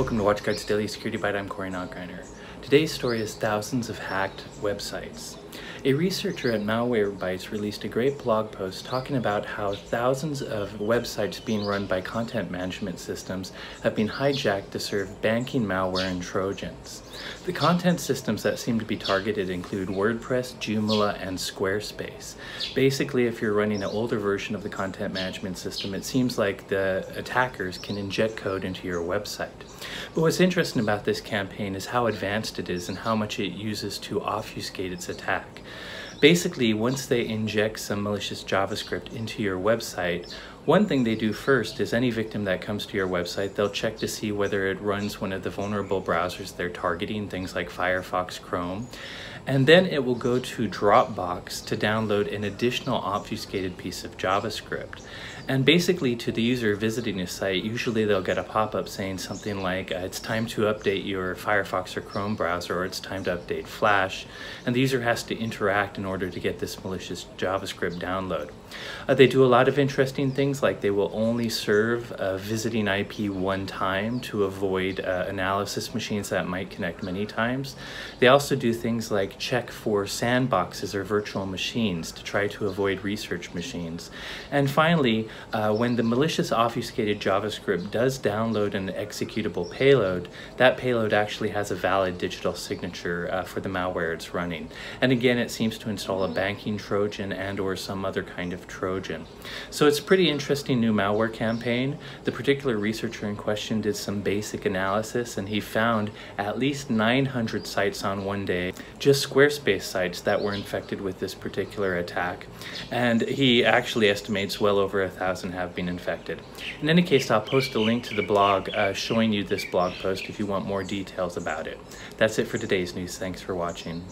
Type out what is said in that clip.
Welcome to WatchGuard's Daily Security Byte. I'm Corey Nachreiner. Today's story is thousands of hacked websites. A researcher at Malwarebytes released a great blog post talking about how thousands of websites being run by content management systems have been hijacked to serve banking malware and Trojans. The content systems that seem to be targeted include WordPress, Joomla, and Squarespace. Basically, if you're running an older version of the content management system, it seems like the attackers can inject code into your website. But what's interesting about this campaign is how advanced it is and how much it uses to obfuscate its attack. Basically, once they inject some malicious JavaScript into your website, one thing they do first is any victim that comes to your website, they'll check to see whether it runs one of the vulnerable browsers they're targeting, things like Firefox, Chrome. And then it will go to Dropbox to download an additional obfuscated piece of JavaScript. And basically to the user visiting a site, usually they'll get a pop-up saying something like, uh, it's time to update your Firefox or Chrome browser, or it's time to update Flash. And the user has to interact in order to get this malicious JavaScript download. Uh, they do a lot of interesting things, like they will only serve a visiting IP one time to avoid uh, analysis machines that might connect many times. They also do things like check for sandboxes or virtual machines to try to avoid research machines. And finally, uh, when the malicious obfuscated JavaScript does download an executable payload, that payload actually has a valid digital signature uh, for the malware it's running. And again, it seems to install a banking Trojan and or some other kind of Trojan. So it's pretty interesting new malware campaign. The particular researcher in question did some basic analysis and he found at least 900 sites on one day, just Squarespace sites that were infected with this particular attack. And he actually estimates well over a thousand have been infected. In any case, I'll post a link to the blog uh, showing you this blog post if you want more details about it. That's it for today's news. Thanks for watching.